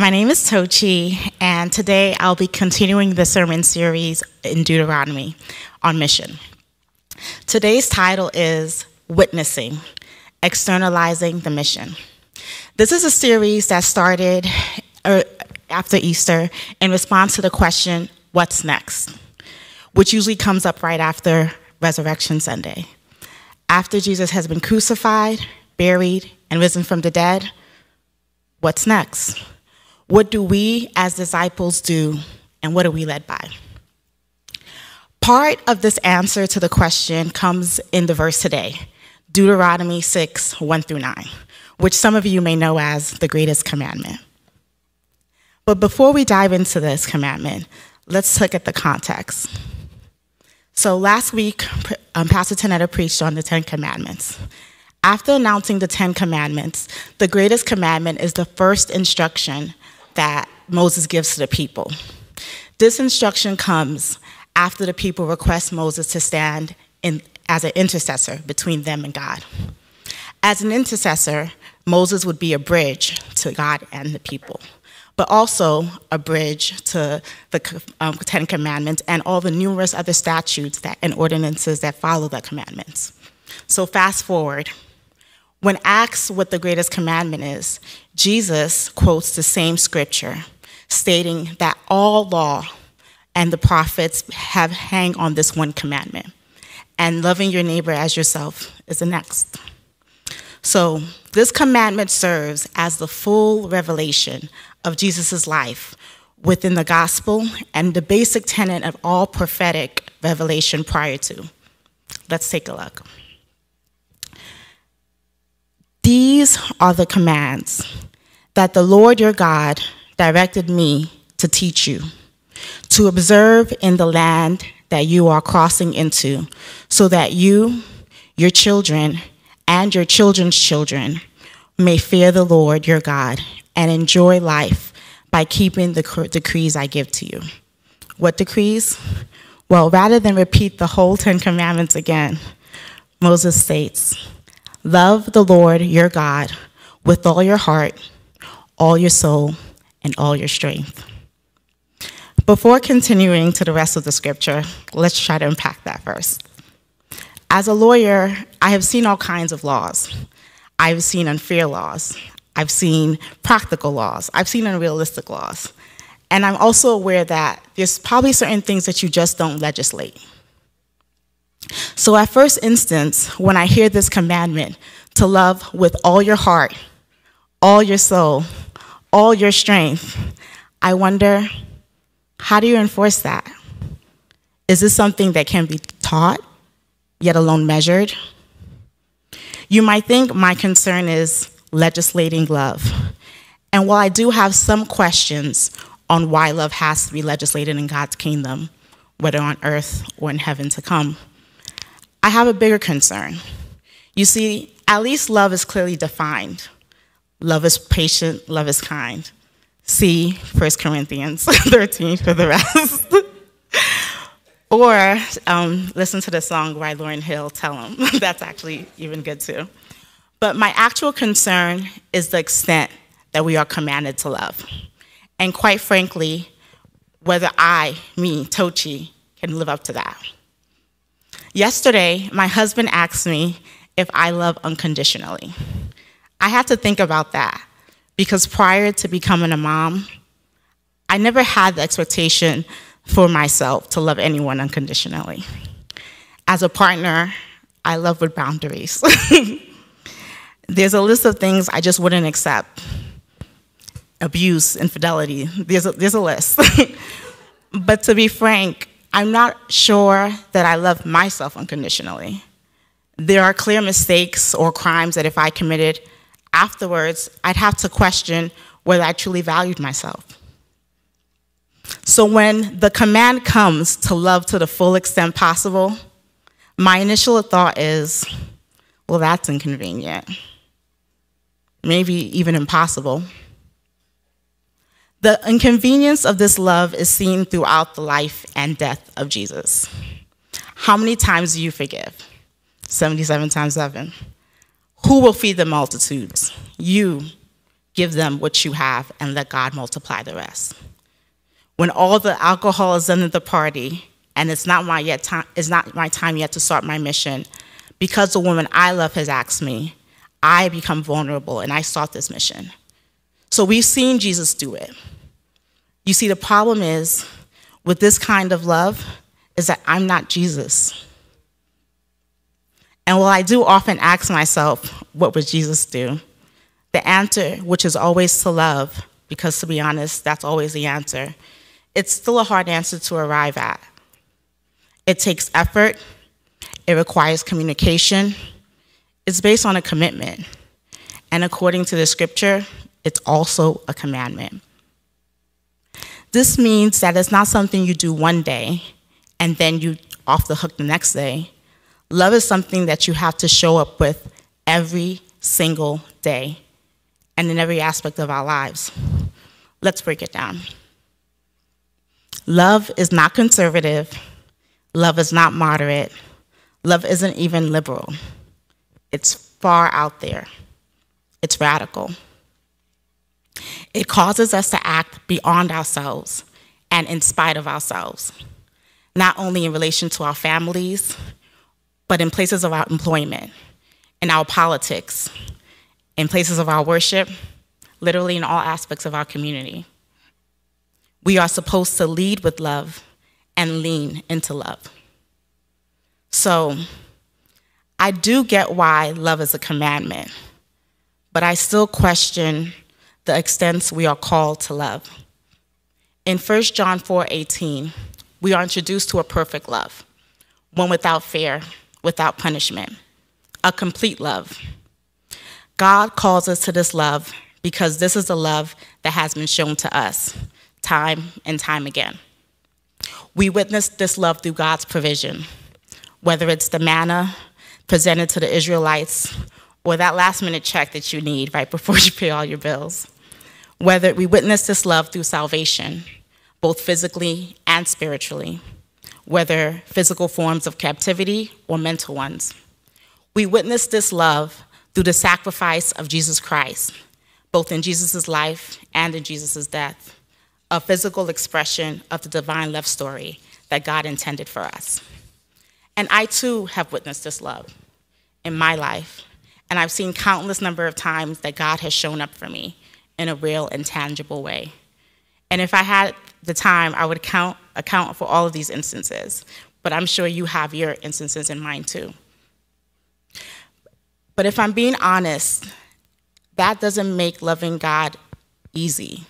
My name is Toochi, and today I'll be continuing the sermon series in Deuteronomy on mission. Today's title is Witnessing Externalizing the Mission. This is a series that started uh, after Easter in response to the question, What's next? which usually comes up right after Resurrection Sunday. After Jesus has been crucified, buried, and risen from the dead, what's next? What do we as disciples do, and what are we led by? Part of this answer to the question comes in the verse today, Deuteronomy 6 1 through 9, which some of you may know as the greatest commandment. But before we dive into this commandment, let's look at the context. So last week, um, Pastor Tanetta preached on the Ten Commandments. After announcing the Ten Commandments, the greatest commandment is the first instruction that Moses gives to the people. This instruction comes after the people request Moses to stand in, as an intercessor between them and God. As an intercessor, Moses would be a bridge to God and the people, but also a bridge to the um, Ten Commandments and all the numerous other statutes that, and ordinances that follow the commandments. So, fast forward. When asked what the greatest commandment is, Jesus quotes the same scripture, stating that all law and the prophets have hang on this one commandment, and loving your neighbor as yourself is the next. So, this commandment serves as the full revelation of Jesus' life within the gospel and the basic tenet of all prophetic revelation prior to. Let's take a look. These are the commands that the Lord your God directed me to teach you, to observe in the land that you are crossing into, so that you, your children, and your children's children may fear the Lord your God and enjoy life by keeping the decrees I give to you. What decrees? Well, rather than repeat the whole Ten Commandments again, Moses states, Love the Lord your God with all your heart, all your soul, and all your strength. Before continuing to the rest of the scripture, let's try to unpack that first. As a lawyer, I have seen all kinds of laws. I've seen unfair laws. I've seen practical laws. I've seen unrealistic laws. And I'm also aware that there's probably certain things that you just don't legislate. So, at first instance, when I hear this commandment to love with all your heart, all your soul, all your strength, I wonder how do you enforce that? Is this something that can be taught, yet alone measured? You might think my concern is legislating love. And while I do have some questions on why love has to be legislated in God's kingdom, whether on earth or in heaven to come, I have a bigger concern. You see, at least love is clearly defined. Love is patient, love is kind. See 1 Corinthians 13 for the rest. or um, listen to the song by Lauryn Hill, Tell Him. That's actually even good too. But my actual concern is the extent that we are commanded to love. And quite frankly, whether I, me, Toochi, can live up to that. Yesterday, my husband asked me if I love unconditionally. I had to think about that because prior to becoming a mom, I never had the expectation for myself to love anyone unconditionally. As a partner, I love with boundaries. There's a list of things I just wouldn't accept abuse, infidelity. There's a, there's a list. but to be frank, I'm not sure that I love myself unconditionally. There are clear mistakes or crimes that if I committed afterwards, I'd have to question whether I truly valued myself. So when the command comes to love to the full extent possible, my initial thought is, well, that's inconvenient. Maybe even impossible. The inconvenience of this love is seen throughout the life and death of Jesus. How many times do you forgive? 77 times 7. Who will feed the multitudes? You. give them what you have and let God multiply the rest. When all the alcohol is at the party and it's not my yet time, it's not my time yet to start my mission, because the woman I love has asked me, I become vulnerable and I start this mission. So we've seen Jesus do it. You see, the problem is with this kind of love is that I'm not Jesus. And while I do often ask myself, what would Jesus do? The answer, which is always to love, because to be honest, that's always the answer, it's still a hard answer to arrive at. It takes effort, it requires communication, it's based on a commitment. And according to the scripture, it's also a commandment. This means that it's not something you do one day and then you off the hook the next day. Love is something that you have to show up with every single day and in every aspect of our lives. Let's break it down. Love is not conservative. Love is not moderate. Love isn't even liberal. It's far out there. It's radical. It causes us to act beyond ourselves and in spite of ourselves, not only in relation to our families, but in places of our employment, in our politics, in places of our worship, literally in all aspects of our community. We are supposed to lead with love and lean into love. So, I do get why love is a commandment, but I still question the extent we are called to love. In 1 John 4:18, we are introduced to a perfect love, one without fear, without punishment, a complete love. God calls us to this love because this is the love that has been shown to us time and time again. We witness this love through God's provision, whether it's the manna presented to the Israelites, or that last minute check that you need right before you pay all your bills. Whether we witness this love through salvation, both physically and spiritually, whether physical forms of captivity or mental ones. We witness this love through the sacrifice of Jesus Christ, both in Jesus' life and in Jesus' death, a physical expression of the divine love story that God intended for us. And I too have witnessed this love in my life. And I've seen countless number of times that God has shown up for me in a real and tangible way. And if I had the time, I would count, account for all of these instances. But I'm sure you have your instances in mind too. But if I'm being honest, that doesn't make loving God easy.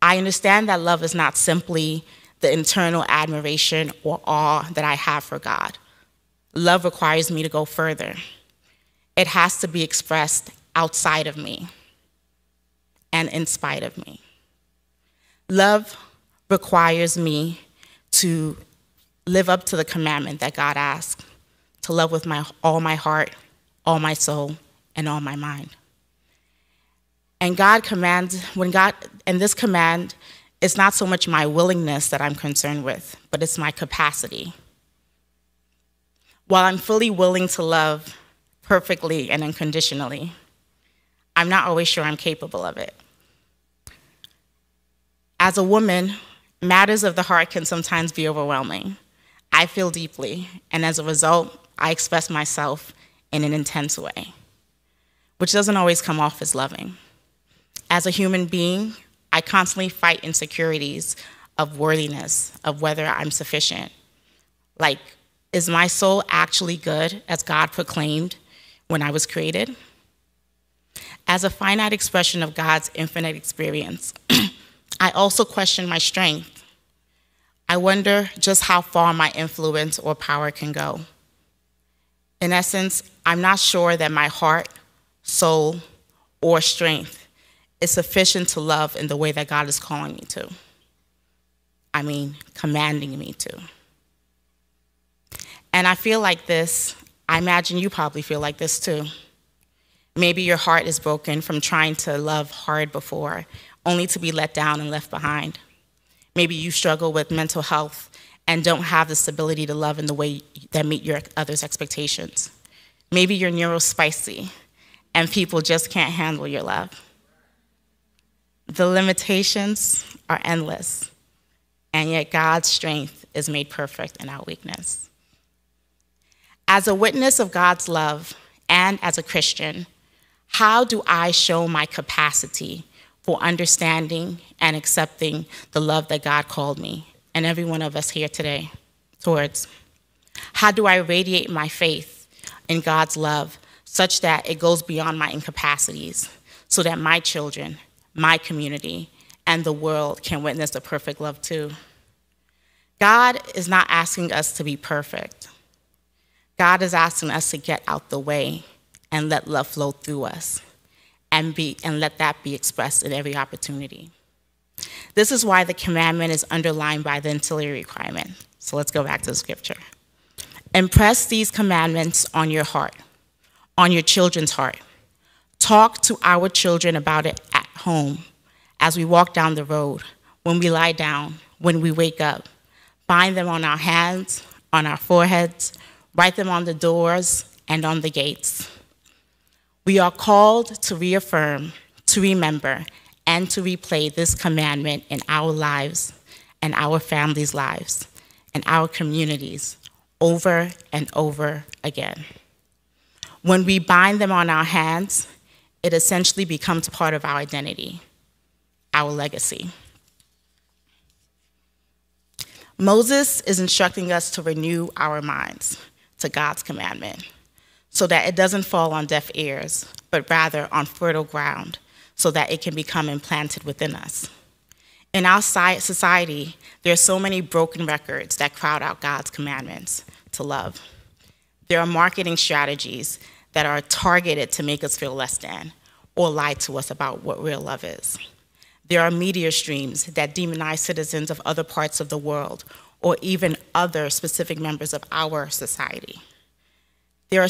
I understand that love is not simply the internal admiration or awe that I have for God. Love requires me to go further. It has to be expressed outside of me and in spite of me. Love requires me to live up to the commandment that God asked to love with my, all my heart, all my soul, and all my mind. And God commands, when God, and this command is not so much my willingness that I'm concerned with, but it's my capacity. While I'm fully willing to love perfectly and unconditionally, I'm not always sure I'm capable of it. As a woman, matters of the heart can sometimes be overwhelming. I feel deeply, and as a result, I express myself in an intense way, which doesn't always come off as loving. As a human being, I constantly fight insecurities of worthiness, of whether I'm sufficient. Like, is my soul actually good as God proclaimed when I was created? As a finite expression of God's infinite experience, I also question my strength. I wonder just how far my influence or power can go. In essence, I'm not sure that my heart, soul, or strength is sufficient to love in the way that God is calling me to. I mean, commanding me to. And I feel like this, I imagine you probably feel like this too. Maybe your heart is broken from trying to love hard before, only to be let down and left behind. Maybe you struggle with mental health and don't have the stability to love in the way that meet your others' expectations. Maybe you're neurospicy and people just can't handle your love. The limitations are endless, and yet God's strength is made perfect in our weakness. As a witness of God's love and as a Christian, how do I show my capacity for understanding and accepting the love that God called me and every one of us here today towards? How do I radiate my faith in God's love such that it goes beyond my incapacities so that my children, my community, and the world can witness the perfect love too? God is not asking us to be perfect. God is asking us to get out the way and let love flow through us and, be, and let that be expressed in every opportunity. This is why the commandment is underlined by the ancillary requirement. So let's go back to the scripture. Impress these commandments on your heart, on your children's heart. Talk to our children about it at home, as we walk down the road, when we lie down, when we wake up. Bind them on our hands, on our foreheads, write them on the doors and on the gates. We are called to reaffirm, to remember, and to replay this commandment in our lives and our families' lives and our communities over and over again. When we bind them on our hands, it essentially becomes part of our identity, our legacy. Moses is instructing us to renew our minds to God's commandment so that it doesn't fall on deaf ears, but rather on fertile ground so that it can become implanted within us. In our society, there are so many broken records that crowd out God's commandments to love. There are marketing strategies that are targeted to make us feel less than or lie to us about what real love is. There are media streams that demonize citizens of other parts of the world or even other specific members of our society. There are,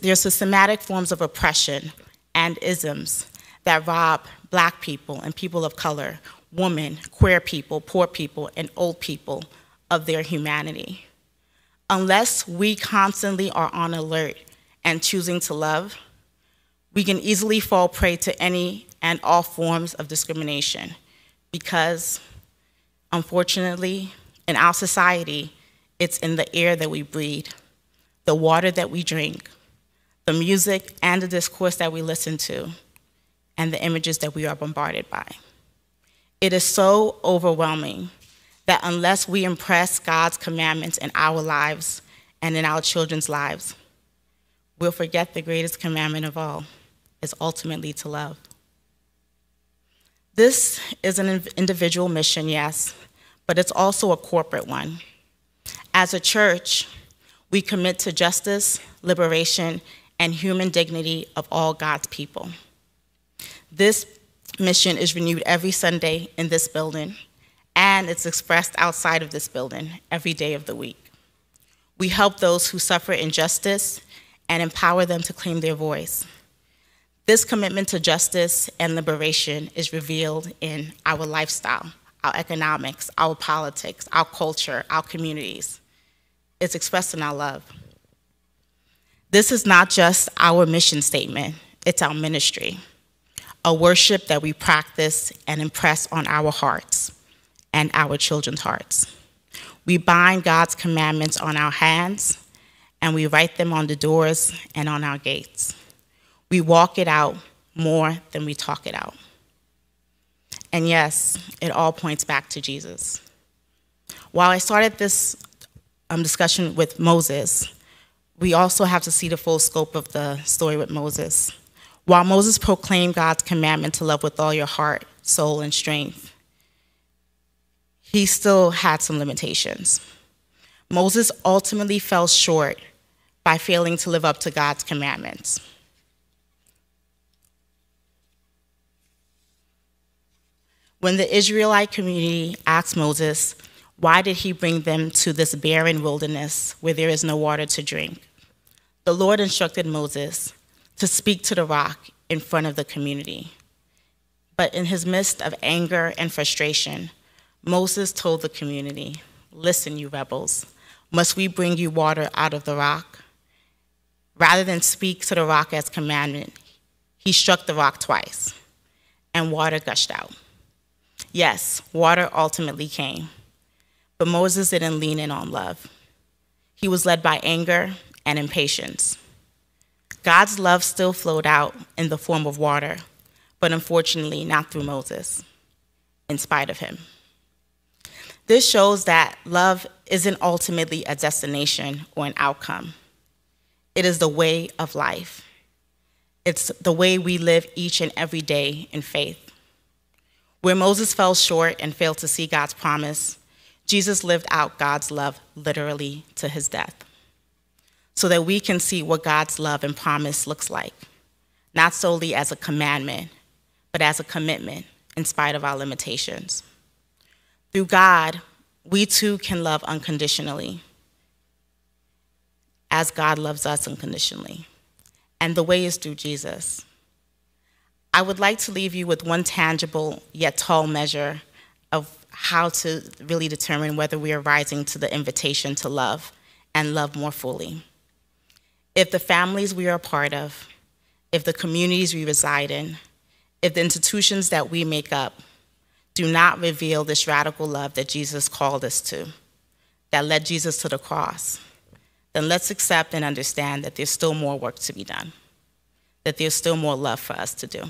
there are systematic forms of oppression and isms that rob black people and people of color, women, queer people, poor people, and old people of their humanity. Unless we constantly are on alert and choosing to love, we can easily fall prey to any and all forms of discrimination because, unfortunately, in our society, it's in the air that we breathe, the water that we drink, the music and the discourse that we listen to, and the images that we are bombarded by. It is so overwhelming that unless we impress God's commandments in our lives and in our children's lives, we'll forget the greatest commandment of all is ultimately to love. This is an individual mission, yes, but it's also a corporate one. As a church, we commit to justice, liberation, and human dignity of all God's people. This mission is renewed every Sunday in this building, and it's expressed outside of this building every day of the week. We help those who suffer injustice and empower them to claim their voice. This commitment to justice and liberation is revealed in our lifestyle, our economics, our politics, our culture, our communities. It's expressed in our love. This is not just our mission statement, it's our ministry, a worship that we practice and impress on our hearts and our children's hearts. We bind God's commandments on our hands and we write them on the doors and on our gates. We walk it out more than we talk it out. And yes, it all points back to Jesus. While I started this um, discussion with Moses, we also have to see the full scope of the story with Moses. While Moses proclaimed God's commandment to love with all your heart, soul, and strength, he still had some limitations. Moses ultimately fell short by failing to live up to God's commandments. When the Israelite community asked Moses, why did he bring them to this barren wilderness where there is no water to drink? The Lord instructed Moses to speak to the rock in front of the community. But in his midst of anger and frustration, Moses told the community, Listen, you rebels, must we bring you water out of the rock? Rather than speak to the rock as commandment, he struck the rock twice, and water gushed out. Yes, water ultimately came, but Moses didn't lean in on love. He was led by anger and impatience. God's love still flowed out in the form of water, but unfortunately not through Moses, in spite of him. This shows that love isn't ultimately a destination or an outcome. It is the way of life. It's the way we live each and every day in faith. Where Moses fell short and failed to see God's promise, Jesus lived out God's love literally to his death so that we can see what God's love and promise looks like, not solely as a commandment, but as a commitment in spite of our limitations. Through God, we too can love unconditionally, as God loves us unconditionally. And the way is through Jesus. I would like to leave you with one tangible yet tall measure of how to really determine whether we are rising to the invitation to love and love more fully. If the families we are a part of, if the communities we reside in, if the institutions that we make up do not reveal this radical love that Jesus called us to, that led Jesus to the cross, then let's accept and understand that there's still more work to be done, that there's still more love for us to do.